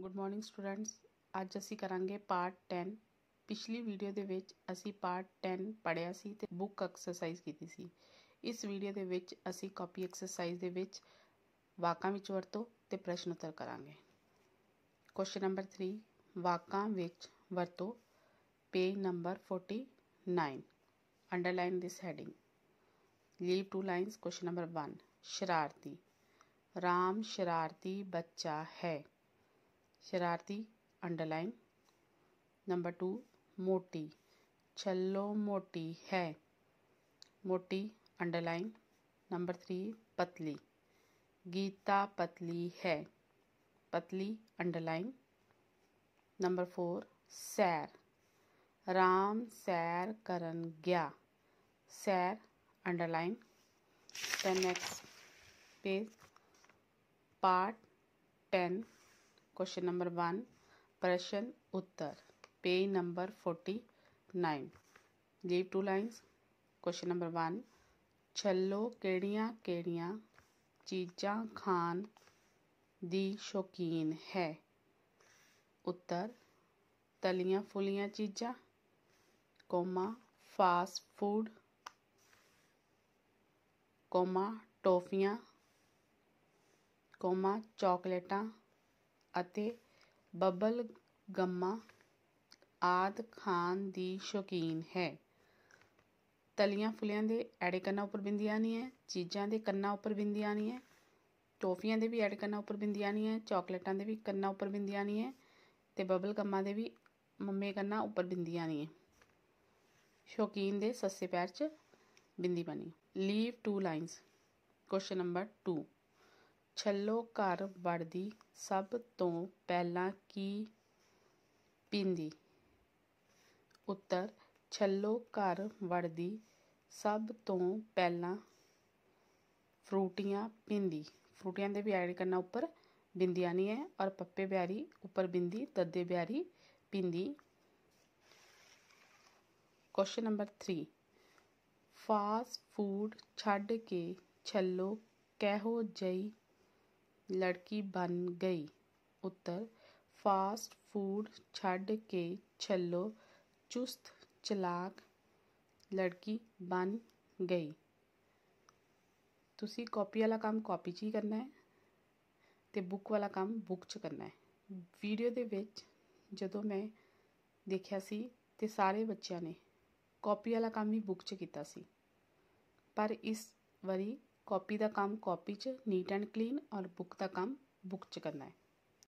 Good morning students ਅੱਜ ਅਸੀਂ ਕਰਾਂਗੇ ਪਾਰਟ 10 ਪਿਛਲੀ ਵੀਡੀਓ ਦੇ ਵਿੱਚ ਅਸੀਂ ਪਾਰਟ 10 ਪੜਿਆ ਸੀ ਤੇ ਬੁੱਕ ਐਕਸਰਸਾਈਜ਼ ਕੀਤੀ ਸੀ ਇਸ ਵੀਡੀਓ ਦੇ ਵਿੱਚ ਅਸੀਂ ਕਾਪੀ ਐਕਸਰਸਾਈਜ਼ ਦੇ ਵਿੱਚ ਵਾਕਾਂ ਵਿੱਚ ਵਰਤੋ ਤੇ ਪ੍ਰਸ਼ਨ ਉੱਤਰ ਕਰਾਂਗੇ ਕੁਐਸਚਨ ਨੰਬਰ 3 ਵਾਕਾਂ ਵਿੱਚ ਵਰਤੋ page number 49 underline this heading leave two lines question number 1 ਸ਼ਰਾਰਤੀ ਰਾਮ ਸ਼ਰਾਰਤੀ ਬੱਚਾ ਹੈ शरारती अंडरलाइन नंबर टू मोटी. छल्लो मोटी है. मोटी अंडरलाइन नंबर थ्री पतली. गीता पतली है. पतली अंडरलाइन नंबर फोर सैर. राम सैर करन गया. सैर underline the next page part ten question number one प्रश्न उत्तर page number forty nine leave two lines question number one ਛੱਲੋ ਕਿਹੜੀਆਂ ਕਿਹੜੀਆਂ ਚੀਜ਼ਾਂ ਖਾਣ ਦੀ ਸ਼ੌਕੀਨ ਹੈ ਉੱਤਰ ਤਲੀਆਂ ਫੁਲੀਆਂ ਚੀਜ਼ਾਂ comma fast food comma ਟੋਫੀਆਂ comma ਚਾਕਲੇਟਾਂ ਅਤੇ ਬਬਲ ਗੰਮਾ ਆਦਿ ਖਾਣ ਦੀ ਸ਼ੌਕੀਨ ਹੈ। ਤਲੀਆਂ ਫੁਲੀਆਂ ਦੇ ਐੜੇ ਕੰਨਾਂ ਉੱਪਰ ਬਿੰਦੀਆਂ ਨਹੀਂ ਹੈ ਚੀਜ਼ਾਂ ਦੇ ਕੰਨਾਂ ਉੱਪਰ ਬਿੰਦੀਆਂ ਨਹੀਂ ਹੈ ਟੋਫੀਆਂ ਦੇ ਵੀ ਐੜੇ ਕੰਨਾਂ ਉੱਪਰ ਬਿੰਦੀਆਂ ਨਹੀਂ ਹੈ ਚਾਕਲੇਟਾਂ ਦੇ ਵੀ ਕੰਨਾਂ ਉੱਪਰ ਬਿੰਦੀਆਂ ਨਹੀਂ ਹੈ ਤੇ ਬਬਲ ਗੰਮਾ ਦੇ ਵੀ ਮੰਮੇ ਕੰਨਾਂ ਉੱਪਰ ਬਿੰਦੀਆਂ ਨਹੀਂ ਹੈ ਸ਼ੌਕੀਨ ਦੇ ਸੱਸੇ ਪੈਰ 'ਚ ਬਿੰਦੀ ਬਣੀ। Leave two lines question number 2 ਛੱਲੋ ਘਰ ਵੜਦੀ ਸਭ ਤੋਂ ਪਹਿਲਾਂ ਕੀ ਪੀਂਦੀ ਉੱਤਰ ਛੱਲੋ ਘਰ ਵੜਦੀ ਸਭ ਤੋਂ ਪਹਿਲਾਂ ਫਰੂਟੀਆਂ ਪੀਂਦੀ ਫਰੂਟੀਆਂ ਦੇ ਵੀ ਐਡ ਕਰਨਾ ਉੱਪਰ ਬਿੰਦੀਆਂ ਨਹੀਂ ਹੈ ਔਰ ਪੱਪੇ ਬਿਆਰੀ ਉੱਪਰ ਬਿੰਦੀ ਤੱਦੇ ਬਿਆਰੀ ਪਿੰਦੀ ਕੁਐਸਚਨ ਨੰਬਰ 3 ਫਾਸਟ ਫੂਡ ਛੱਡ ਕੇ ਛੱਲੋ ਕਿਹੋ ਜਈ ਲੜਕੀ ਬਣ ਗਈ ਉੱਤਰ ਫਾਸਟ ਫੂਡ ਛੱਡ ਕੇ ਛੱਲੋ ਚੁਸਤ ਚਲਾਕ ਲੜਕੀ ਬਣ ਗਈ ਤੁਸੀਂ ਕਾਪੀ ਵਾਲਾ ਕੰਮ ਕਾਪੀ 'ਚ ਹੀ ਕਰਨਾ ਹੈ ਤੇ ਬੁੱਕ ਵਾਲਾ ਕੰਮ ਬੁੱਕ 'ਚ ਕਰਨਾ ਹੈ ਵੀਡੀਓ ਦੇ ਵਿੱਚ ਜਦੋਂ ਮੈਂ ਦੇਖਿਆ ਸੀ ਤੇ ਸਾਰੇ ਬੱਚਿਆਂ ਨੇ ਕਾਪੀ ਵਾਲਾ ਕੰਮ ਵੀ ਬੁੱਕ 'ਚ ਕੀਤਾ ਸੀ ਪਰ ਇਸ ਵਾਰੀ ਕਾਪੀ ਦਾ ਕੰਮ ਕਾਪੀ 'ਚ ਨੀਟ ਐਂਡ ਕਲੀਨ ਔਰ ਬੁੱਕ ਦਾ ਕੰਮ ਬੁੱਕ 'ਚ ਕਰਨਾ ਹੈ